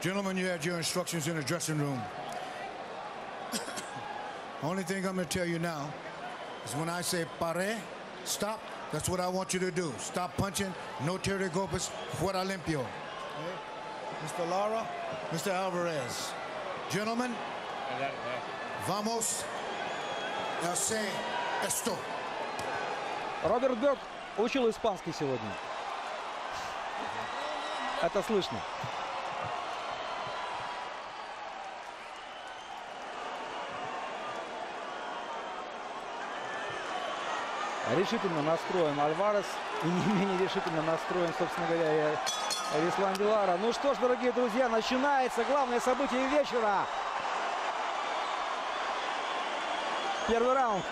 Gentlemen, you had your instructions in the dressing room. Only thing I'm going to tell you now is when I say pare, stop, that's what I want you to do. Stop punching, no tire golpes, fuera limpio. Okay? Mr. Lara, Mr. Alvarez. Gentlemen, vamos a hacer esto. Роберт Бёрк учил испанский сегодня. Это слышно. Решительно настроен Альварес. И не менее решительно настроен, собственно говоря, Рислан Дилара. Ну что ж, дорогие друзья, начинается главное событие вечера. Первый раунд.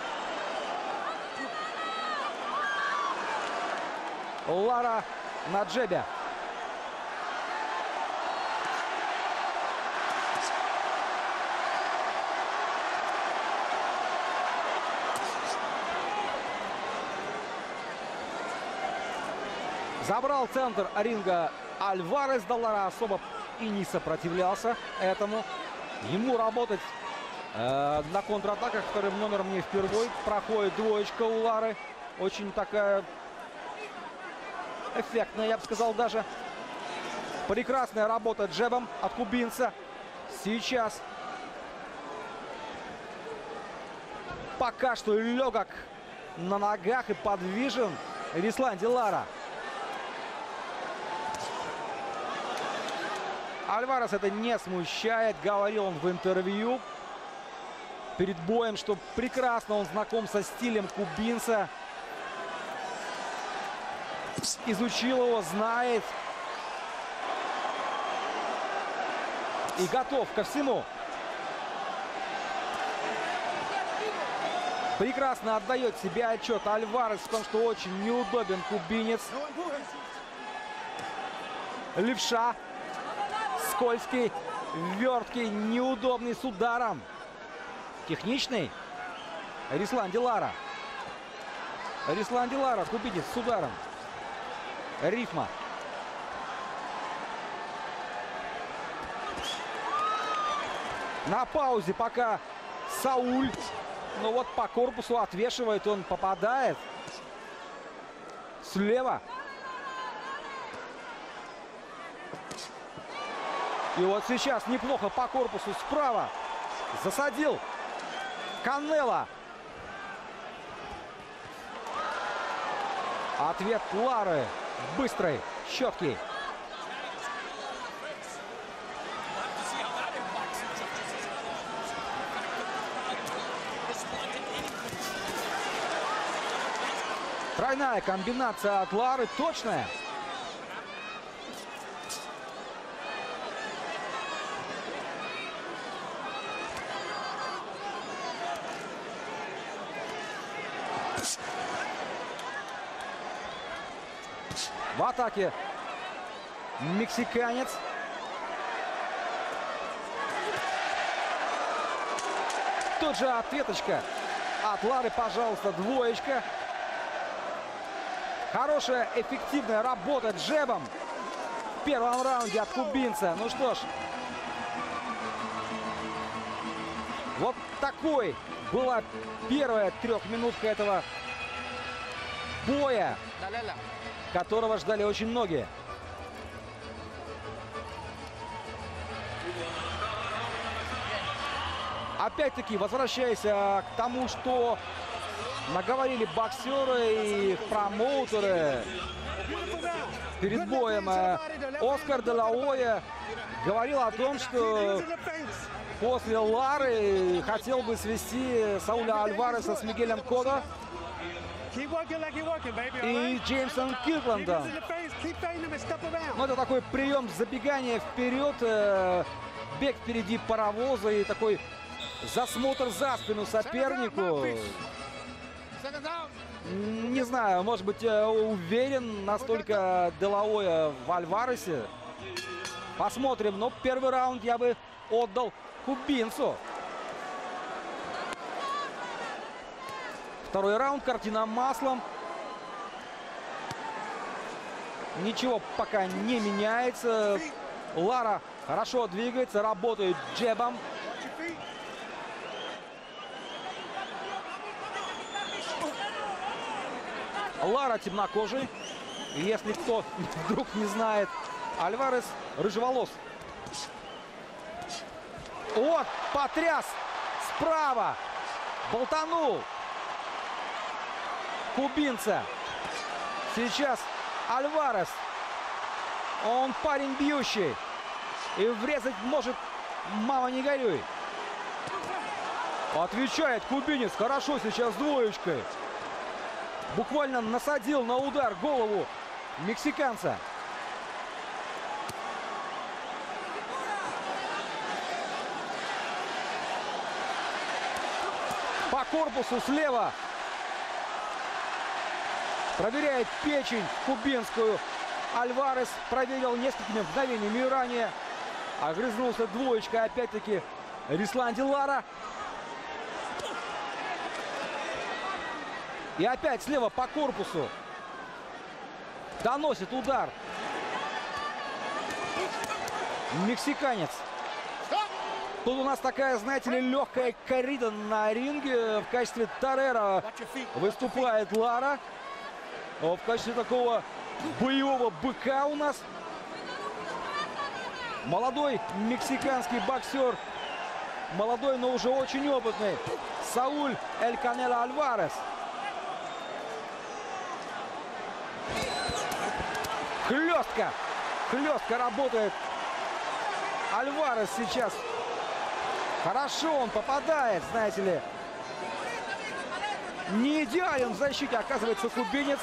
Лара на джебе. Забрал центр ринга Альварес. Доллара особо и не сопротивлялся этому. Ему работать э, на контратаках вторым номером не впервой. Проходит двоечка у Лары. Очень такая эффектная, я бы сказал, даже. Прекрасная работа джебом от кубинца. Сейчас пока что легок на ногах и подвижен Рислан Дилара. Альварес это не смущает. Говорил он в интервью перед боем, что прекрасно он знаком со стилем кубинца. Изучил его, знает. И готов ко всему. Прекрасно отдает себе отчет Альварес в том, что очень неудобен кубинец. Левша скользкий, верткий, неудобный с ударом. Техничный. Рислан Дилара. Рислан Дилара, кубинец с ударом. Рифма. На паузе пока Сауль. Но вот по корпусу отвешивает, он попадает. Слева. И вот сейчас неплохо по корпусу справа. Засадил Каннела. Ответ Лары. Быстрый, четкий. Тройная комбинация от Лары. Точная. В атаке мексиканец. Тут же ответочка от Лары, пожалуйста, двоечка. Хорошая, эффективная работа джебом в первом раунде от кубинца. Ну что ж, вот такой была первая трехминутка этого боя которого ждали очень многие. Опять-таки, возвращаясь а, к тому, что наговорили боксеры и промоутеры перед боем, а, Оскар Делаоя говорил о том, что после Лары хотел бы свести Сауля Альвареса с Мигелем Кодо и Джеймсом Киркландом. Ну, это такой прием забегания вперед, э, бег впереди паровоза и такой засмотр за спину сопернику. Не знаю, может быть, э, уверен настолько Делаоя в Альваресе. Посмотрим. Но первый раунд я бы отдал кубинцу. Второй раунд, картина маслом. Ничего пока не меняется. Лара хорошо двигается, работает джебом. Лара темнокожий. Если кто вдруг не знает, Альварес рыжеволос. Вот, потряс справа. Болтанул. Кубинца. Сейчас Альварес. Он парень бьющий. И врезать может, мама не горюй. Отвечает кубинец. Хорошо сейчас двоечкой. Буквально насадил на удар голову мексиканца. По корпусу слева. Проверяет печень кубинскую. Альварес проверил несколькими мгновениями ранее. Огрызнулся двоечкой опять-таки Рисланди Лара. И опять слева по корпусу. Доносит удар. Мексиканец. Тут у нас такая, знаете ли, легкая коррида на ринге. В качестве Тарера выступает Лара. В качестве такого боевого быка у нас. Молодой мексиканский боксер. Молодой, но уже очень опытный. Сауль Эль Канело Альварес. Хлестко. Хлестко работает Альварес сейчас. Хорошо он попадает, знаете ли. Не идеален в защите, оказывается, кубинец.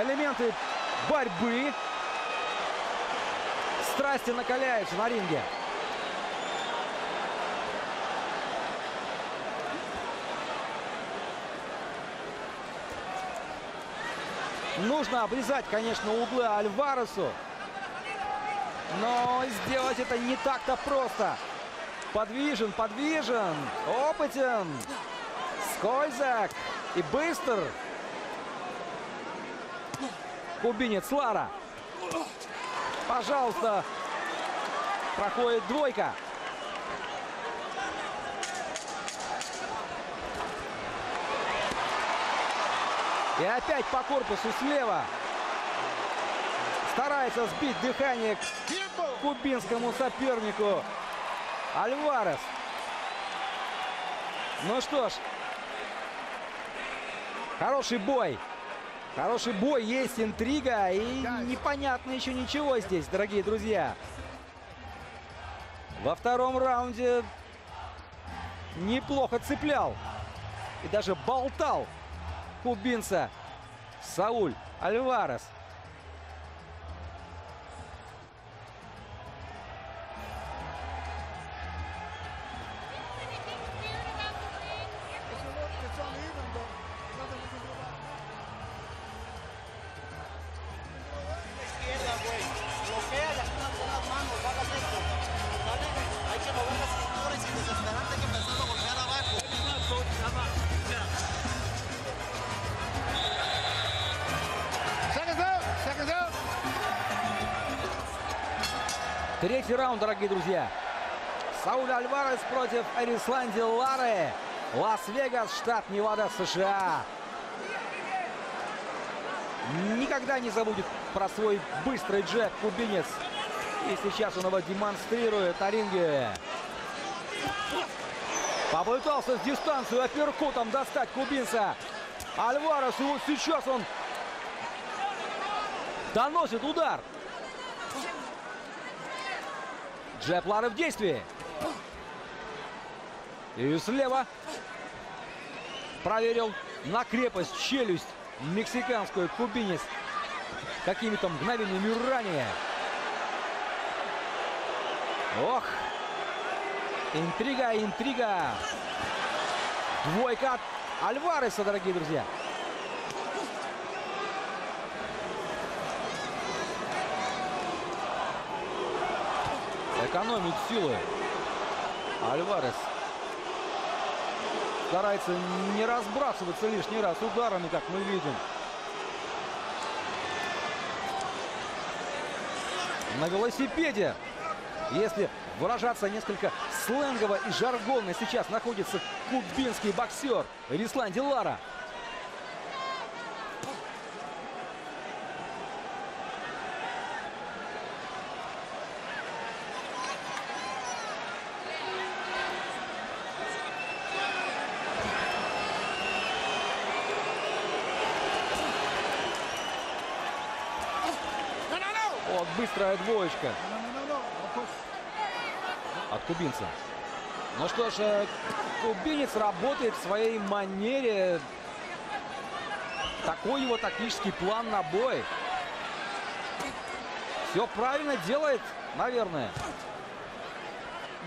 Элементы борьбы. Страсти накаляются на ринге. Нужно обрезать, конечно, углы Альваресу. Но сделать это не так-то просто. Подвижен, подвижен, опытен, скользок и быстр. Кубинец Лара. Пожалуйста, проходит двойка. И опять по корпусу слева. Старается сбить дыхание к кубинскому сопернику Альварес. Ну что ж. Хороший бой. Хороший бой, есть интрига и непонятно еще ничего здесь, дорогие друзья. Во втором раунде неплохо цеплял и даже болтал кубинца Сауль Альварес. Раунд, дорогие друзья. Сауль Альварес против Арисланди Лары. Лас-Вегас, штат Невада, США. Никогда не забудет про свой быстрый джеб кубинец. И сейчас он его демонстрирует на ринге. Попытался с дистанции апперкутом достать кубинца. Альварес, и вот сейчас он доносит удар. Джеб Лары в действии. И слева проверил на крепость челюсть мексиканскую кубинец какими-то мгновениями ранее. Ох! Интрига, интрига! Двойка от Альвареса, дорогие друзья. Экономит силы. Альварес старается не разбрасываться лишний раз ударами, как мы видим. на велосипеде. Если выражаться несколько сленгово и жаргонно, сейчас находится кубинский боксер Рислан Дилара. Быстрая двоечка от кубинца. Ну что ж, э, кубинец работает в своей манере. Такой его тактический план на бой. Все правильно делает, наверное.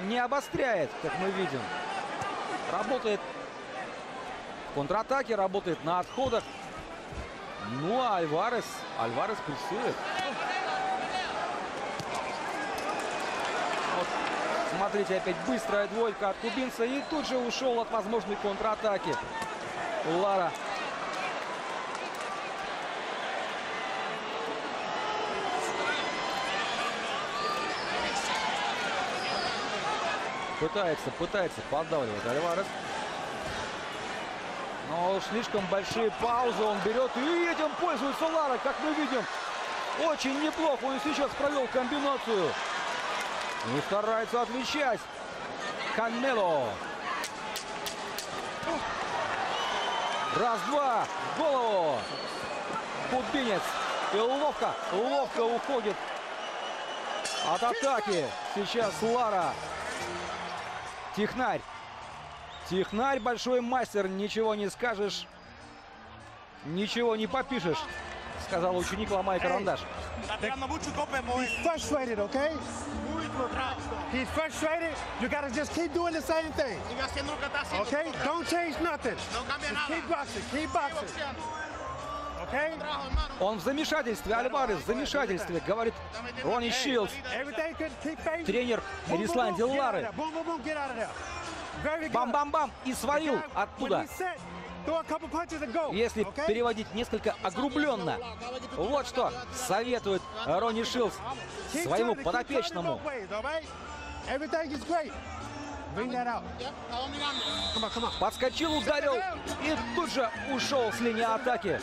Не обостряет, как мы видим. Работает в контратаке, работает на отходах. Ну, а Альварес, Альварес прессует. Смотрите, опять быстрая двойка от кубинца. И тут же ушел от возможной контратаки. Лара. Пытается, пытается поддавливать Альварес. Но слишком большие паузы он берет. И этим пользуется Лара, как мы видим. Очень неплохо он сейчас провел комбинацию. И старается отвечать. Канело. Раз-два. Голову. Кубинец. И ловко, ловко уходит от атаки. Сейчас Лара. Технарь. Технарь, большой мастер, ничего не скажешь, ничего не попишешь, сказал ученик, ломая карандаш. Okay? He's frustrated. You gotta just keep doing the same thing, okay? Don't change nothing. Just keep boxing, keep boxing, okay? Он в замешательстве, Альварес в замешательстве, говорит Ронни Шилдс, тренер Boom, boom, Рислан boom, get out of Диллары. there. Boom, boom, boom, get out of there. Very good. Бам-бам-бам и свалил оттуда. Если переводить несколько огрубленно, вот что советует Ронни Keep своему подопечному. Подскочил, ударил и тут же ушел с линии атаки.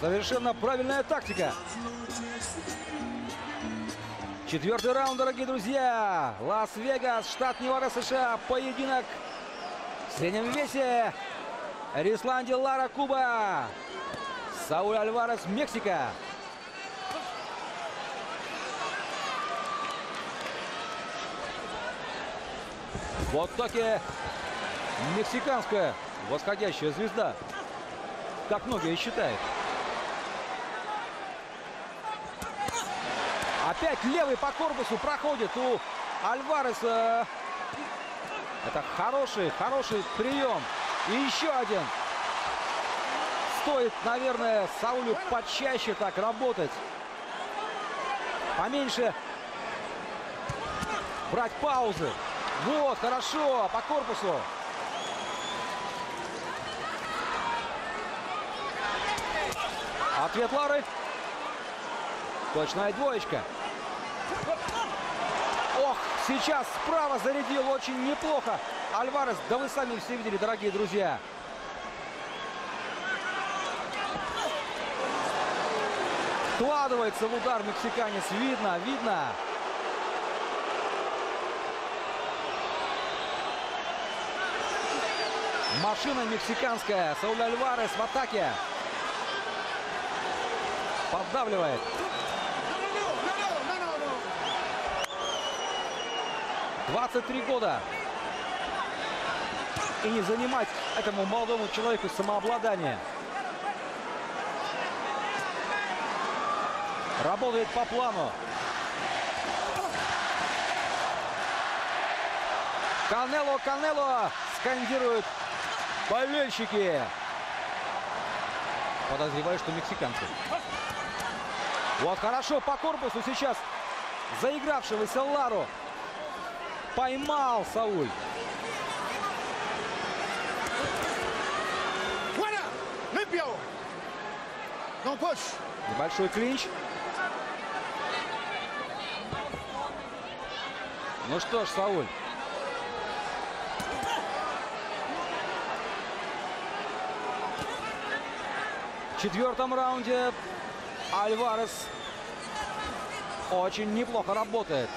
Совершенно правильная тактика. Четвертый раунд, дорогие друзья. Лас-Вегас, штат Невада, США. Поединок в среднем весе. Рисланди Лара, Куба. Сауль Альварес, Мексика. В атаке мексиканская восходящая звезда. Как многие считают. Опять левый по корпусу проходит у Альвареса. Это хороший, хороший прием. И еще один. Стоит, наверное, Саулю почаще так работать. Поменьше брать паузы. Вот, хорошо, по корпусу. Ответ Лары. Точная двоечка. Ох, сейчас справа зарядил очень неплохо. Альварес, да вы сами все видели, дорогие друзья. Вкладывается в удар мексиканец. Видно, видно. Машина мексиканская. Сауль Альварес в атаке. Поддавливает. 23 года. И не занимать этому молодому человеку самообладание. Работает по плану. Канело, Канело! Скандируют болельщики. Подозреваю, что мексиканцы. Вот хорошо по корпусу сейчас заигравшегося Лару. Поймал Сауль. Небольшой клинч. Ну что ж, Сауль. В четвертом раунде Альварес очень неплохо работает.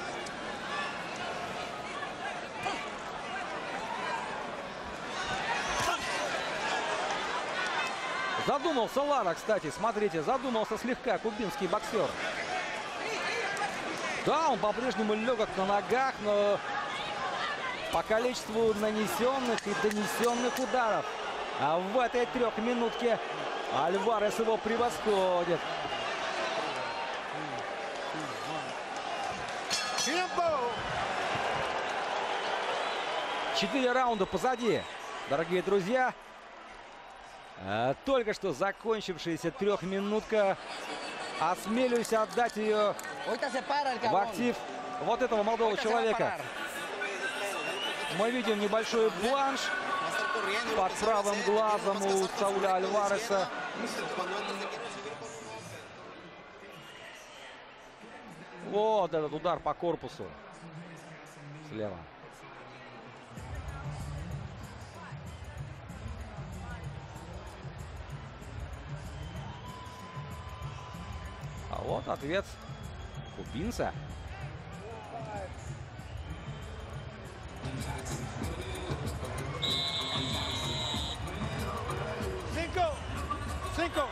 Задумался Лара, кстати, смотрите, задумался слегка кубинский боксер. Да, он по-прежнему легок на ногах, но по количеству нанесенных и донесенных ударов. А в этой трехминутке Альварес его превосходит. Четыре раунда позади, дорогие друзья. А, только что закончившаяся трехминутка. Осмелюсь отдать ее в актив вот этого молодого человека. Мы видим небольшой бланш под правым глазом у Сауля Альвареса. Вот этот удар по корпусу слева. Вот ответ кубинца. Cinco. Cinco.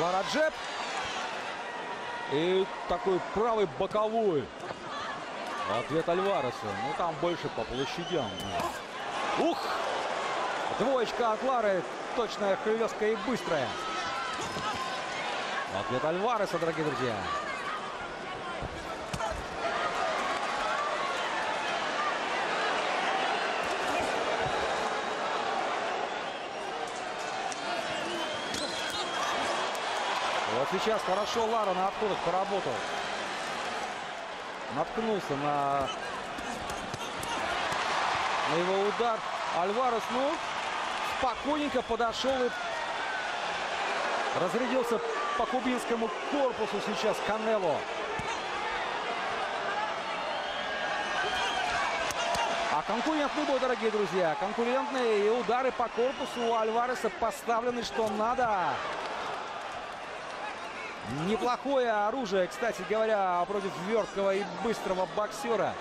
Лара Джеб. И такой правый боковой. Ответ Альвареса. Ну, там больше по площадям. Ух! Двоечка от Лары. Точная, хлесткая и быстрая. Ответ Альвареса, дорогие друзья. Сейчас хорошо Лара на отходах поработал. Наткнулся на, на его удар. Альварес, ну, спокойненько подошел и разрядился по кубинскому корпусу сейчас Канело. А конкурентный бой, дорогие друзья. Конкурентные удары по корпусу у Альвареса поставлены, что надо. Неплохое оружие, кстати говоря, против верткого и быстрого боксера.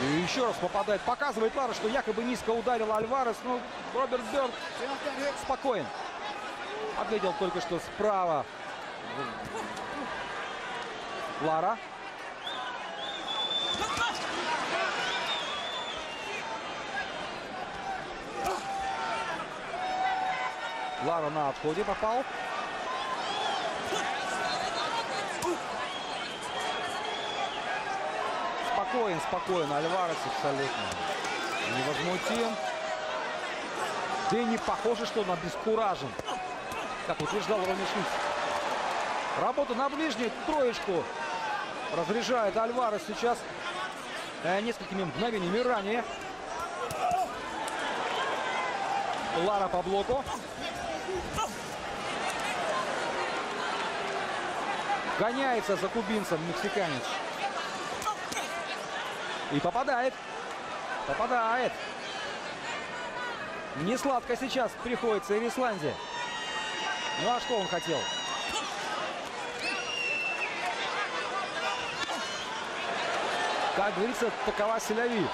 И еще раз попадает. Показывает Лара, что якобы низко ударил Альварес. Но Роберт Бёрд спокоен. Ответил только что справа. Лара. Лара на отходе попал. Спокоен, спокоен. Альварес абсолютно невозмутим. Да и не похоже, что он обескуражен, как утверждал Рони Швиц. Работа на ближней, троечку разряжает Альварес сейчас э, несколькими мгновениями ранее. Лара по блоку. Гоняется за кубинцем мексиканец. И попадает. Попадает. Не сладко сейчас приходится Ирисланде. Ну а что он хотел? Как говорится, такова Селяви.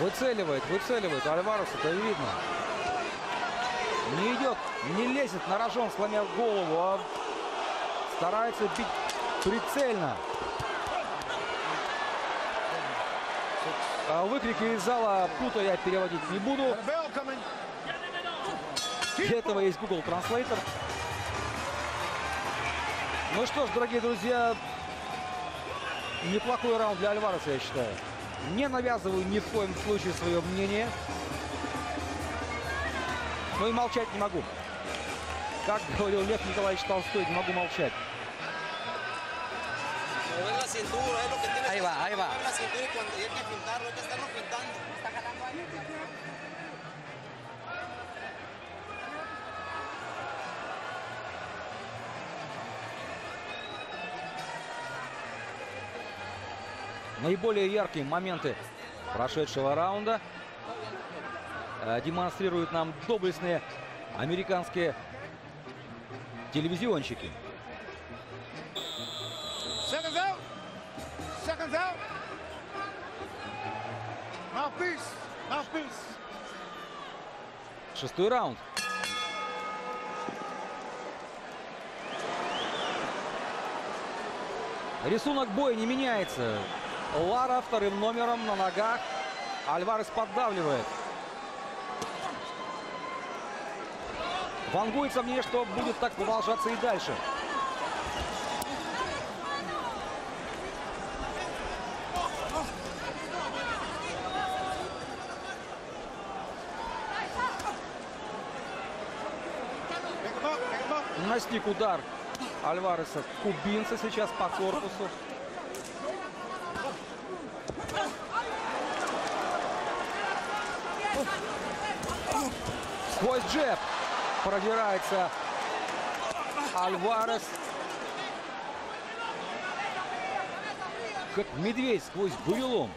Выцеливает, выцеливает. Альварес это видно. Не идет, не лезет на рожон, сломя голову, а старается бить прицельно. А выкрики из зала Пута я переводить не буду. Для этого есть Google Translator. Ну что ж, дорогие друзья, неплохой раунд для Альвареса, я считаю. Не навязываю ни в коем случае свое мнение. Но и молчать не могу. Как говорил Лев Николаевич Толстой, не могу молчать. Ahí va, ahí va. Наиболее яркие моменты прошедшего раунда э, демонстрируют нам доблестные американские телевизионщики. Seconds out. Seconds out. Mouthpiece. Mouthpiece. Шестой раунд. Рисунок боя не меняется. Лара вторым номером на ногах. Альварес поддавливает. Вангуется мне, что будет так продолжаться и дальше. Настиг удар Альвареса. Кубинца сейчас по корпусу. Сквозь джеб продирается Альварес. Как медведь сквозь бурелом.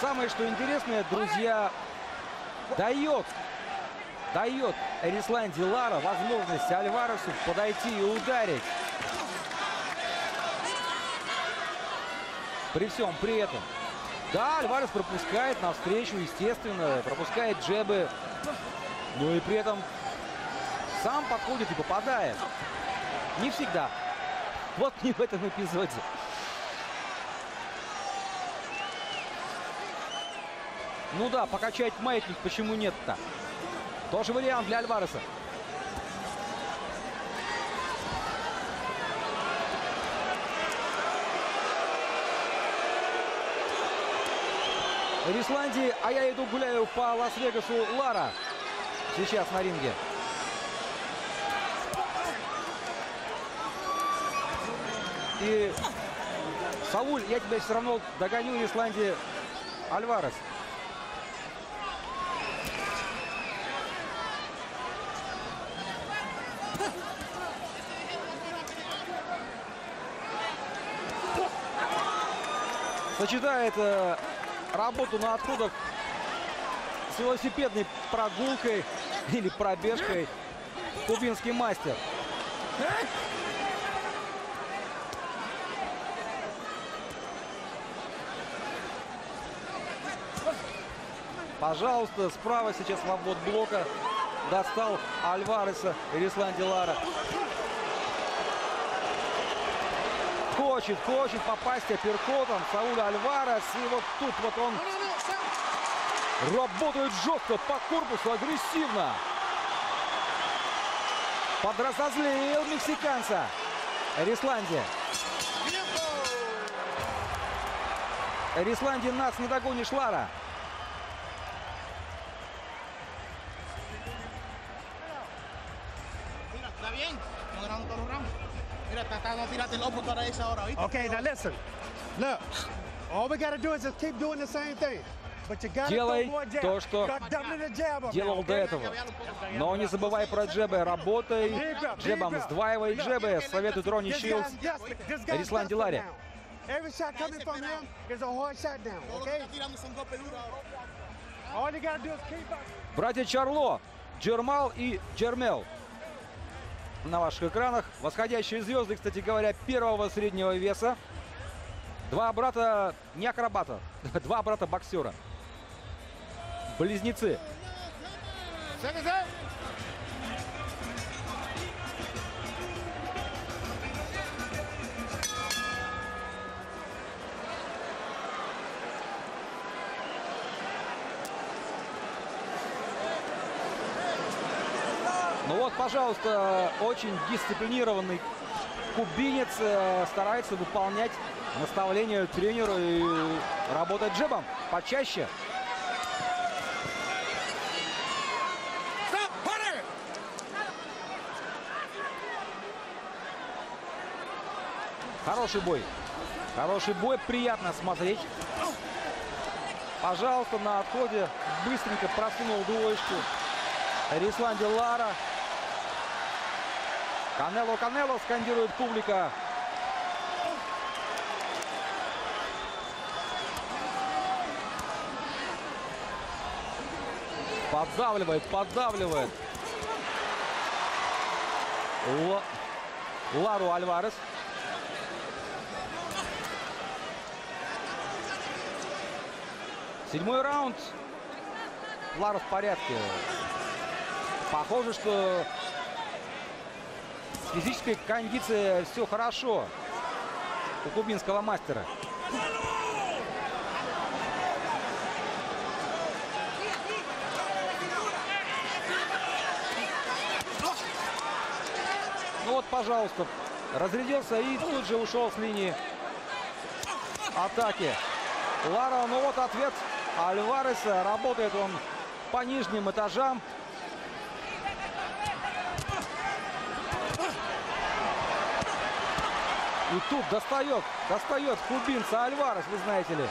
Самое, что интересное, друзья, дает, дает Эрисланди Лара возможность Альваресу подойти и ударить. При всем при этом. Да, Альварес пропускает навстречу, естественно, пропускает джебы. Но и при этом сам подходит и попадает. Не всегда. Вот не в этом эпизоде. Ну да, покачать маятник, почему нет-то? Тоже вариант для Альвареса. В Исландии, а я иду гуляю по Лас-Вегасу Лара. Сейчас на ринге. И Сауль, я тебя все равно догоню в Исландии Альварес. Сочетает э, работу на отходах с велосипедной прогулкой или пробежкой кубинский мастер. Пожалуйста, справа сейчас в обвод блока достал Альвареса Рисланди Лара. Хочет, хочет попасть апперкотом Сауль Альварес. И вот тут вот он работает жестко по корпусу, агрессивно. Подразозлил мексиканца. Рисланди. Рисланди нас не догонишь, Лара. Okay, now listen. Look, all we got to do is just keep doing the same thing. Делай то, что Делал до этого. Но не забывай про джебы. Работай джебом, сдваивай джебы. Советует Ронни Шилдс. Рислан Дилари. now. Every shot coming from him is a hard shot down, Todo lo que okay? está tirando son golpes duros ahora. All you got to do is keep up. Братья Чарло, Джермал и Джермел. На ваших экранах. Восходящие звезды, кстати говоря, первого среднего веса. Два брата, не акробата, два брата боксера. Близнецы. Пожалуйста, очень дисциплинированный кубинец э, старается выполнять наставления тренера и работать джебом почаще. Хороший бой. Хороший бой, приятно смотреть. Пожалуйста, на отходе быстренько просунул двоечку. Рисланди Лара. Канело, Канело скандирует публика. Поддавливает, поддавливает. Лару Альварес. Седьмой раунд. Лара в порядке. Похоже, что физической кондицией все хорошо у кубинского мастера. Ну вот, пожалуйста, разрядился и тут же ушел с линии атаки. Лара, ну вот ответ Альвареса. Работает он по нижним этажам. И тут достает, достает кубинца Альварес, вы знаете ли.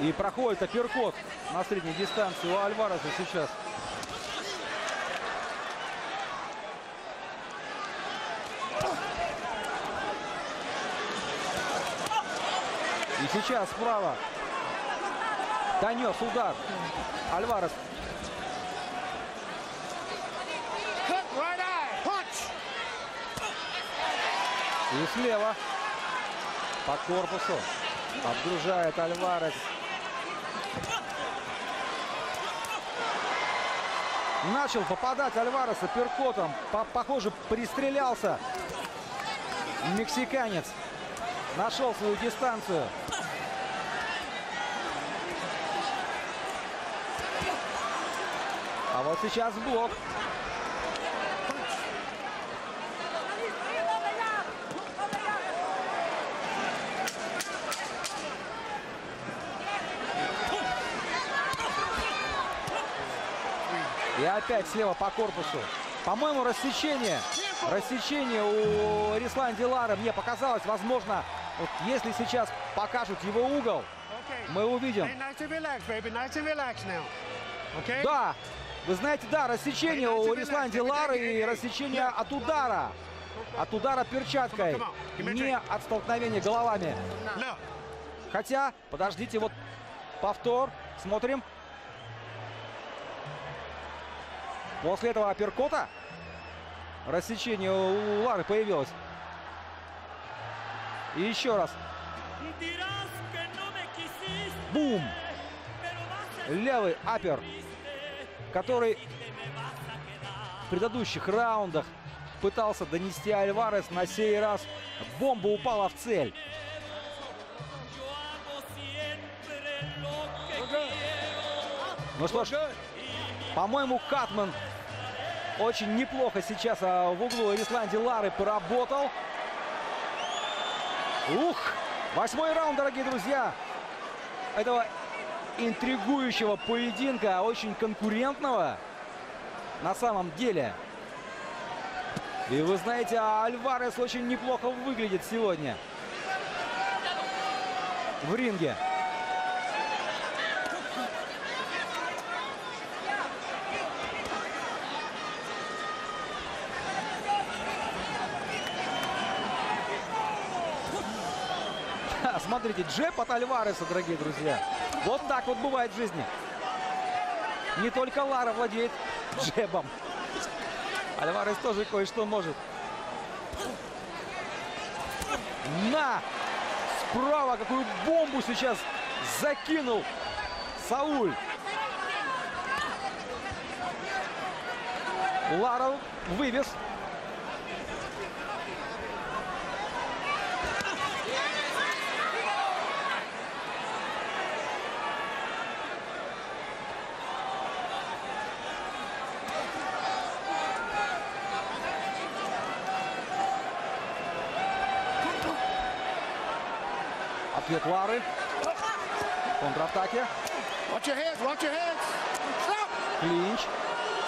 И проходит апперкот на средней дистанции у Альвареса сейчас. И сейчас справа донес удар. Альварес И слева по корпусу обгружает Альварес. Начал попадать Альвареса перкотом. По- Похоже, пристрелялся мексиканец. Нашел свою дистанцию. А вот сейчас блок. И опять слева по корпусу. По-моему, рассечение. Рассечение у Рислан Дилара. Мне показалось, возможно, вот если сейчас покажут его угол, мы увидим. Да, вы знаете, да, рассечение у Рислан Дилара и рассечение от удара. От удара перчаткой. Не от столкновения головами. Хотя, подождите, вот повтор. Смотрим. После этого апперкота рассечение у Лары появилось. И еще раз. Бум! Левый апер, который в предыдущих раундах пытался донести Альварес. На сей раз бомба упала в цель. Ну что ж, по-моему, Катман очень неплохо сейчас а, в углу Рисланди Лары поработал. Ух! Восьмой раунд, дорогие друзья, этого интригующего поединка, очень конкурентного на самом деле. И вы знаете, Альварес очень неплохо выглядит сегодня в ринге. Смотрите, джеб от Альвареса, дорогие друзья. Вот так вот бывает в жизни. Не только Лара владеет джебом. Альварес тоже кое-что может. На! Справа какую бомбу сейчас закинул Сауль. Лара вывез. Ответ Лары. Контратаке. Watch your heads, watch your heads. Stop. Клинч.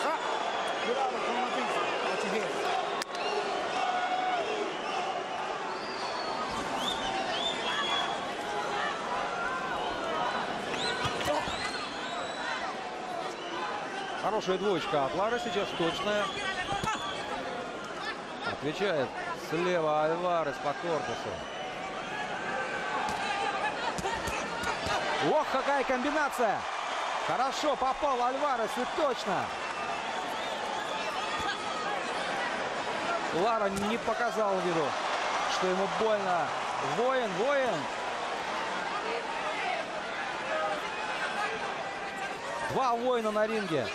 Stop. Get out of corner, please. Watch your heads. Хорошая двоечка от Лары сейчас точная. Отвечает слева Альварес по корпусу. Ох, какая комбинация! Хорошо попал Альварес и точно. Лара не показал виду, что ему больно. Воин, воин. Два воина на ринге.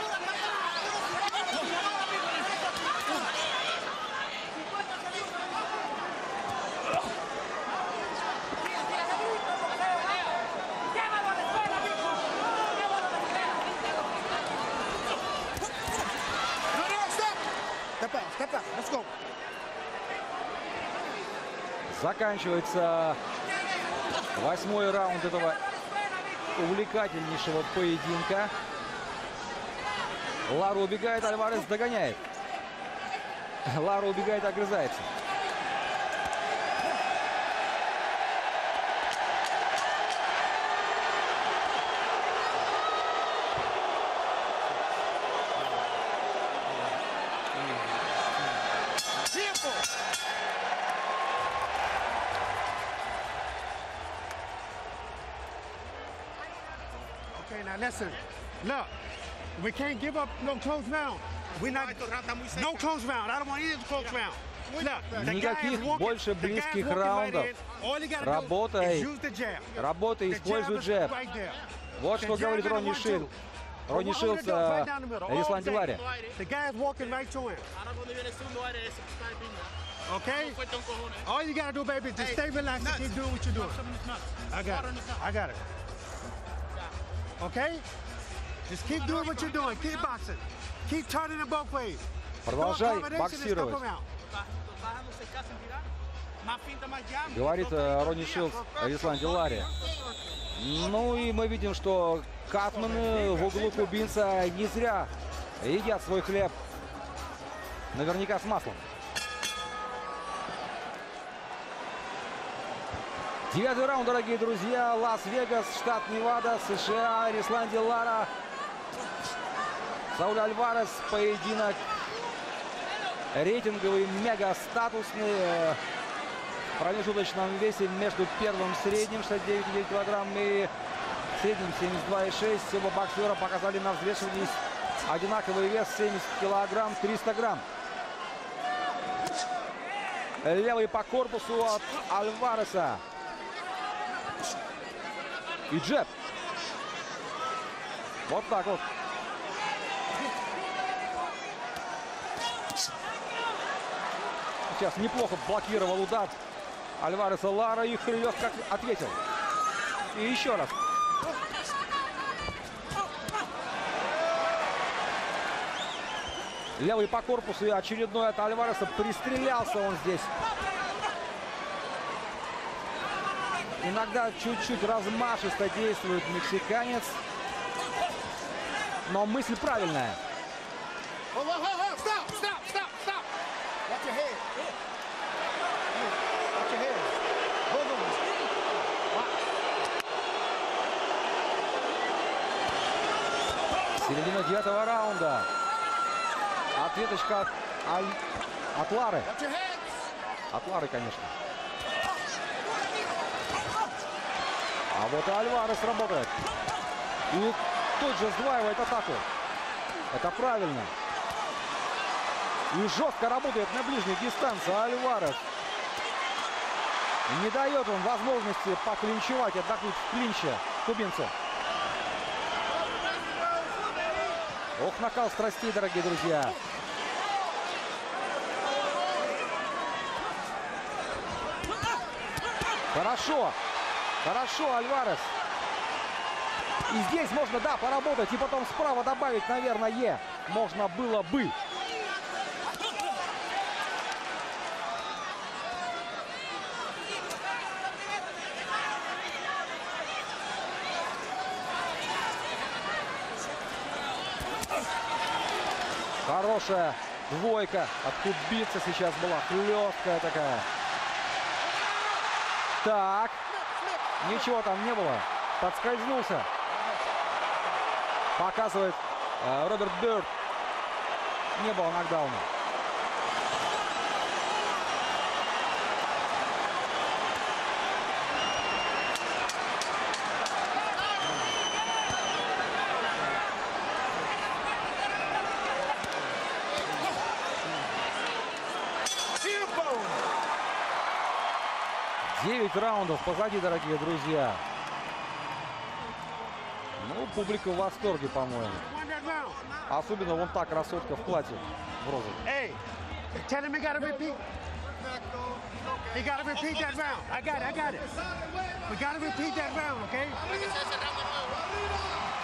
No, no, stop. Step out, step out. Let's go. Заканчивается восьмой раунд этого увлекательнейшего поединка. Лара убегает, Альварес догоняет. Лара убегает, огрызается. Tiempo. Okay, now listen. Look, we can't give up no close round. We're not. No close round. I don't want any close round. Никаких больше близких раундов. in. All he gotta do Работай. is use the jab. Работай, используй джеб. Вот что говорит Ронни. Шилд. Ронни Шилдс de piña. Okay? All you gotta do, baby, is just stay relaxed and keep doing what you're doing. I got it. I got it. Okay? Just keep doing what you're doing. Keep boxing. Keep turning it both ways. Продолжай боксировать. Говорит э, Ронни Шилдс Рисланди Ларе. Ну и мы видим, что Катманы в углу кубинца не зря едят свой хлеб. Наверняка с маслом. Девятый раунд, дорогие друзья. Лас-Вегас, штат Невада, США. Рисланди Лара. Сауль Альварес. Поединок рейтинговый, мега статусный. э, в промежуточном весе между первым средним 69,9 килограмм и средним 72,6. Оба боксера показали на взвешивании одинаковый вес 70 килограмм 300 грамм. Левый по корпусу от Альвареса. И джеб. Вот так вот. Сейчас неплохо блокировал удар Альвареса Лара и хребет как ответил. И еще раз. Левый по корпусу и очередной от Альвареса. Пристрелялся он здесь. Иногда чуть-чуть размашисто действует мексиканец. Но мысль правильная. Oh, whoa, whoa, whoa. Stop, stop, stop, stop. Watch your head. Watch your head. Both of them. Девятого раунда. Ответочка от, Аль- от Лары. От Лары, конечно. А вот и Альварес работает. И тут же сдваивает атаку. Это правильно. И жестко работает на ближней дистанции Альварес. Не дает он возможности поклинчевать, отдохнуть в клинче кубинцу. Ох, накал страстей, дорогие друзья. Хорошо. Хорошо, Альварес. И здесь можно, да, поработать. И потом справа добавить, наверное, можно было бы. Хорошая двойка от кубица сейчас была. Хлесткая такая. Так. Ничего там не было. Подскользнулся. Показывает э, Роберт Бёрд. Не было нокдауна. Раундов позади, дорогие друзья. Ну, публика в восторге, по-моему. Особенно вон та красотка в платье в розовом. Hey, tell him he got to repeat. He got to repeat that round. I got it. I got it. We got to repeat that round, okay?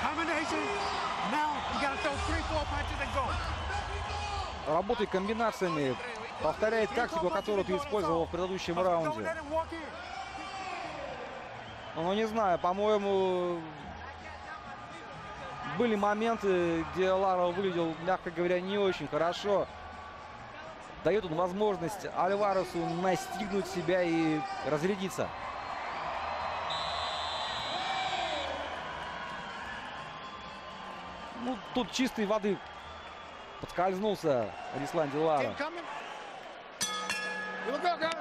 Combination. Now you got to throw three, four punches and go. Работай комбинациями. Повторяет тактику, которую ты использовал в предыдущем раунде. Ну, не знаю, по-моему, были моменты, где Лара выглядел, мягко говоря, не очень хорошо. Дает он возможность Альваресу настигнуть себя и разрядиться. Ну, тут чистой воды подскользнулся Рисланди Лара. Incoming. Here we go, guys.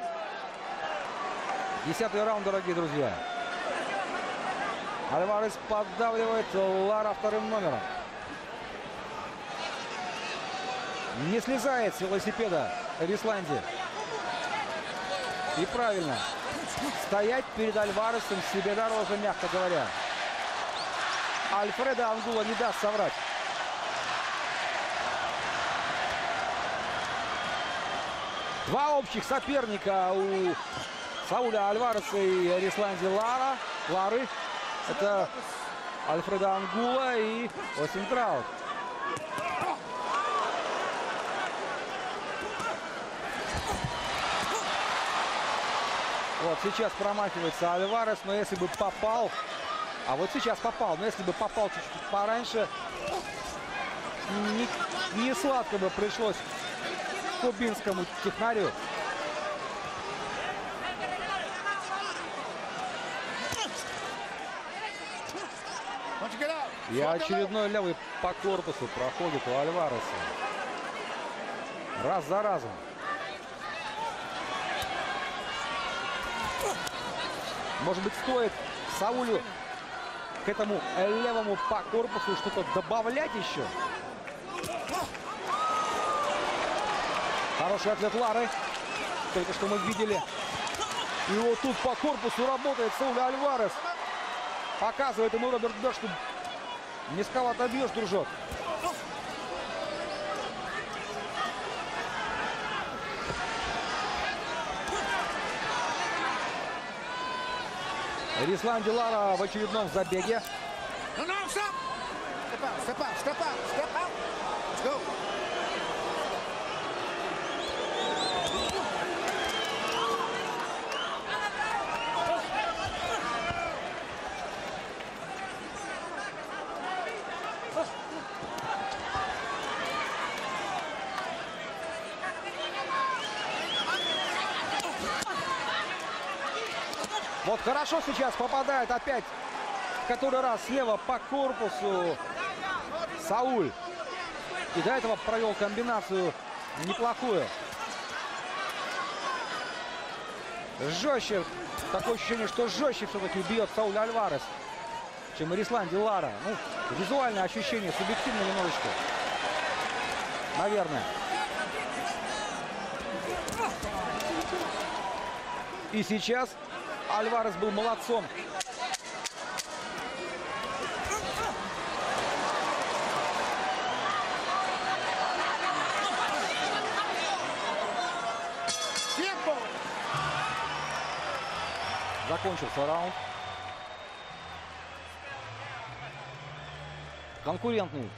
Десятый раунд, дорогие друзья. Альварес поддавливает Лара вторым номером. Не слезает с велосипеда Рисланди. И правильно. Стоять перед Альваресом себе дороже, мягко говоря. Альфреда Ангула не даст соврать. Два общих соперника у Сауля Альвареса и Рисланди Лара. Лары. Это Альфреда Ангула и Остин Траут. Вот сейчас промахивается Альварес, но если бы попал, а вот сейчас попал, но если бы попал чуть-чуть пораньше, не, не сладко бы пришлось кубинскому технарю. Once you get out. И очередной левый по корпусу проходит у Альвареса. Раз за разом. Может быть, стоит Саулю к этому левому по корпусу что-то добавлять еще? Хороший ответ Лары. Только что мы видели. И вот тут по корпусу работает Сауль Альварес. Показывает ему Роберт Бёрд, что низковато бьешь, дружок. Рисланди Лара в очередном забеге. No, no, stop. Step out, step out, step out, step out. Let's go. Вот хорошо сейчас попадает опять который раз слева по корпусу Сауль. И до этого провел комбинацию неплохую. Жестче. Такое ощущение, что жестче все-таки бьет Сауль Альварес, чем Рисланди Лара. Ну, визуальное ощущение, субъективно немножечко. Наверное. И сейчас Альварес был молодцом. Закончился раунд. Конкурентный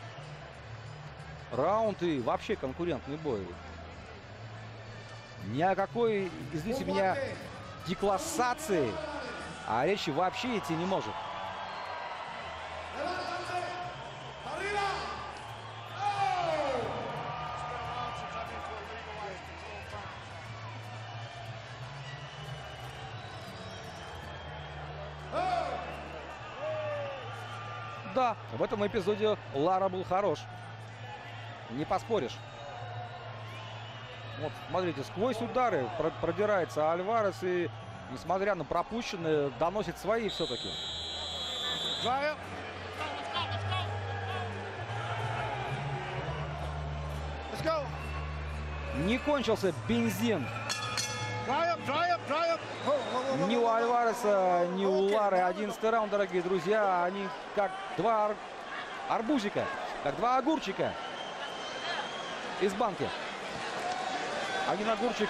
раунд и вообще конкурентный бой. Ни о какой, извините меня, деклассации. А речи вообще идти не может. Да, в этом эпизоде Лара был хорош. Не поспоришь. Вот, смотрите, сквозь удары продирается Альварес и несмотря на пропущенные, доносит свои все-таки. Go. Не кончился бензин ни у. Альвареса, ни у Лары. 11 раунд, дорогие друзья. Они как два ар- арбузика, как два огурчика из банки. Один огурчик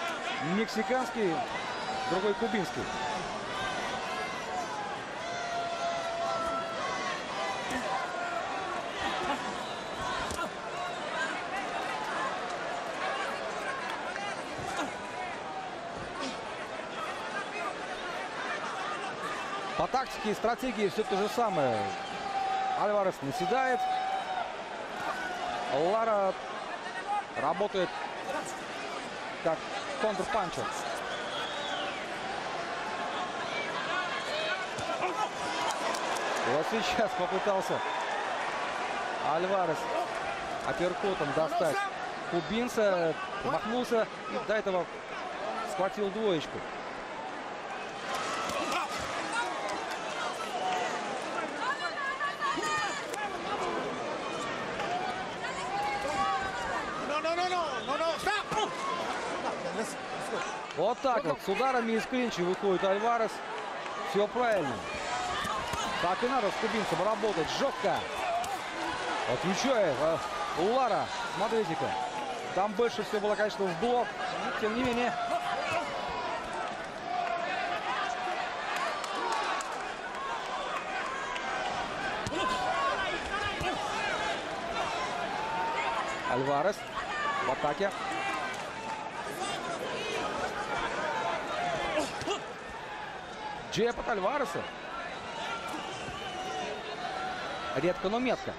мексиканский, другой кубинский. По тактике и стратегии все то же самое. Альварес наседает. Лара работает как контрпанчер. Вот сейчас попытался Альварес апперкотом достать кубинца, махнулся и до этого схватил двоечку. Вот так вот, с ударами из клинча выходит Альварес. Все правильно. Так и надо с кубинцем работать жестко. Отвечает а, Лара. Смотрите-ка. Там больше всего было, конечно, в блок. Но, тем не менее. Альварес в атаке. Джеб от Альвареса. Редко, но метко.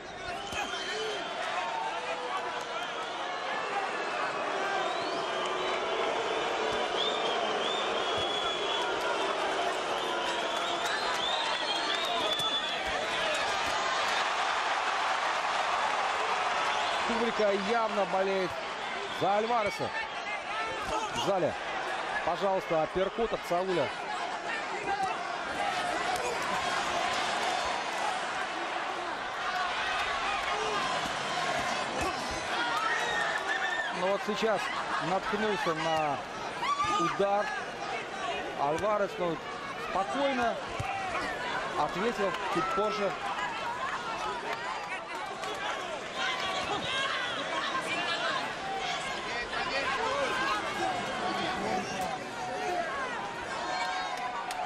Публика явно болеет за Альвареса. В зале. Пожалуйста, апперкут от Сауля. Но вот сейчас наткнулся на удар. Альварес ну, спокойно ответил чуть позже.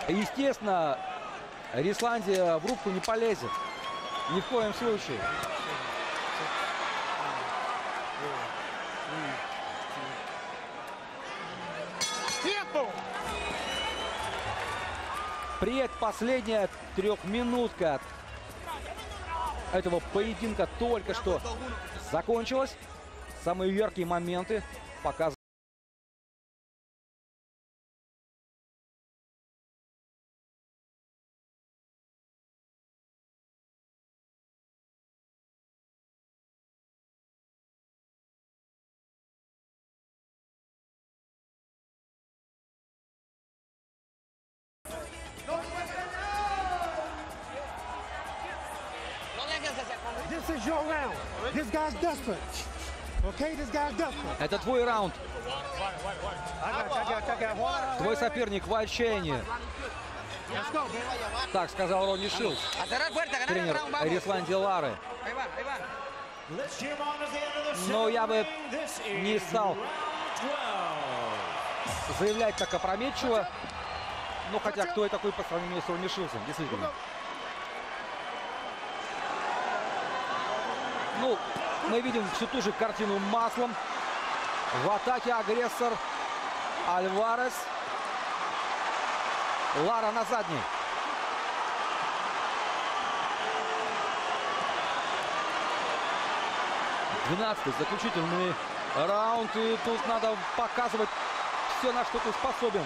Естественно, Рисландия в рубку не полезет. Ни в коем случае. Предпоследняя трехминутка этого поединка только что закончилась. Самые яркие моменты показывают. This is your round. This guy's desperate. Okay, this guy's desperate. Это твой раунд. Твой соперник в отчаянии. Так сказал Ронни el тренер round, vamos. Рисландии Лары. Ahí va, ahí va. Но я бы не стал заявлять так опрометчиво. Ну, хотя кто я такой по сравнению с Ронни Шилдсом, действительно. Ну, мы видим всю ту же картину маслом. В атаке агрессор Альварес. Лара на задней. Двенадцатый заключительный раунд. И тут надо показывать все, на что ты способен.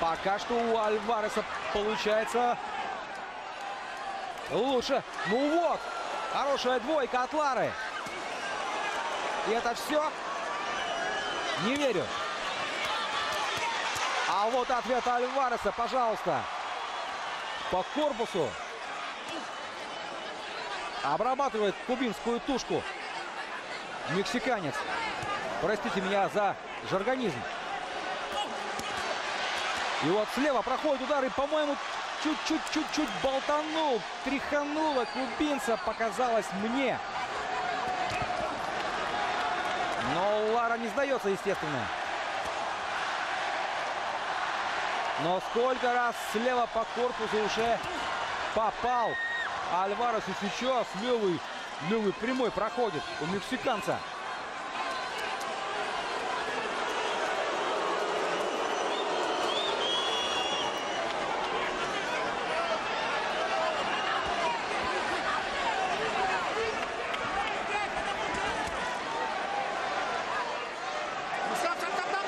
Пока что у Альвареса получается лучше. Ну вот, хорошая двойка от Лары. И это все? Не верю. А вот ответ Альвареса, пожалуйста. По корпусу. Обрабатывает кубинскую тушку. Мексиканец. Простите меня за жаргонизм. И вот слева проходит удар и, по-моему, чуть-чуть-чуть-чуть болтанул, тряхануло кубинца, показалось мне. Но Лара не сдается, естественно. Но сколько раз слева по корпусу уже попал Альварес. И сейчас левый, левый прямой проходит у мексиканца. Stop, stop, stop, stop.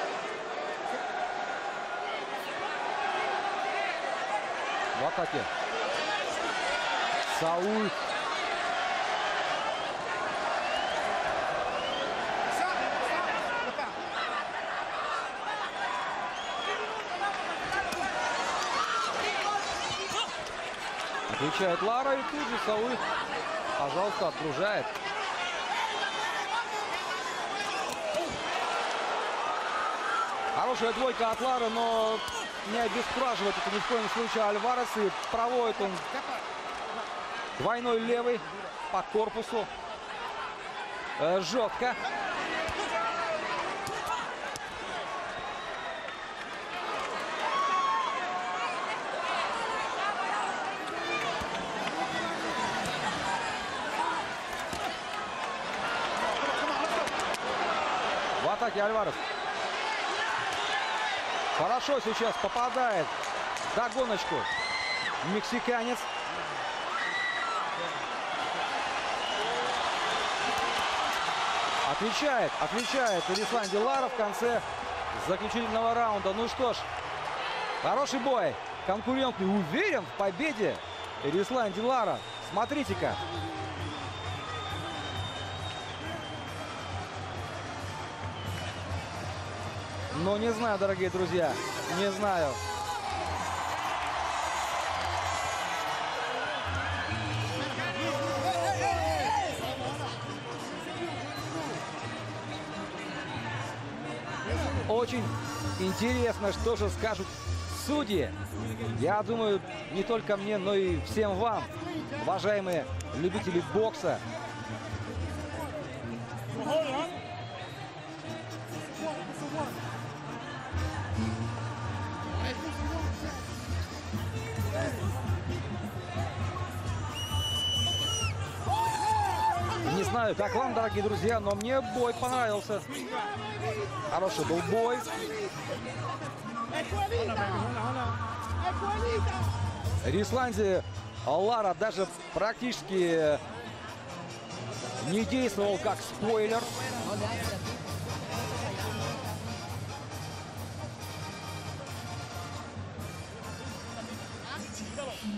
В атаке. Сауль. Stop, stop. Look out. Отвечает Лара и тут же Сауль, пожалуйста, отгружает. Хорошая двойка от Лары, но не обескураживает это ни в коем случае Альварес. И проводит он двойной левый по корпусу. Э, Жестко. Атаке Альварес. Хорошо сейчас попадает за гоночку мексиканец. Отвечает, отвечает Ирисланди Лара в конце заключительного раунда. Ну что ж, хороший бой. Конкурентный уверен в победе Ирисланди Лара. Смотрите-ка. Но не знаю, дорогие друзья, не знаю. Очень интересно, что же скажут судьи. Я думаю, не только мне, но и всем вам, уважаемые любители бокса. Знаю, как вам, дорогие друзья, но мне бой понравился. Хороший был бой. Рисландия Лара даже практически не действовал как спойлер.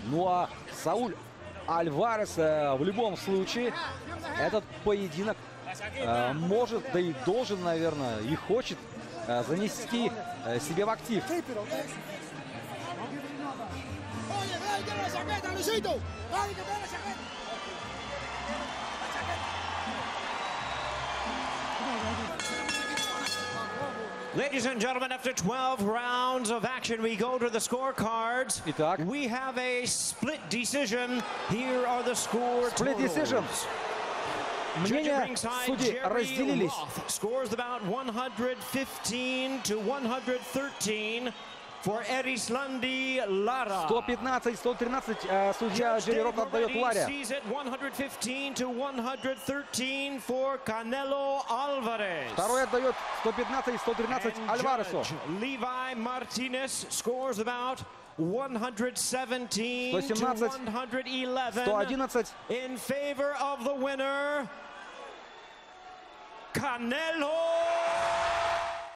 Ну а Сауль Альварес э, в любом случае этот поединок э, может, да и должен, наверное, и хочет э, занести э, себе в актив. Ladies and gentlemen, after 12 rounds of action, we go to the scorecards. Итак. We have a split decision. Here are the score Split totals. Judge Мнения at ringside, судей Jerry разделились. Roth scores about 115 to 113 for Erislandi Lara. 115-113 э, судья Джерри Рот отдает Ларе. sees it 115 to 113 for Canelo Alvarez. Второй отдает 115-113 And Альваресу. Judge Levi Martinez scores about 117 to 117, 111 111 in favor of the winner, Canelo!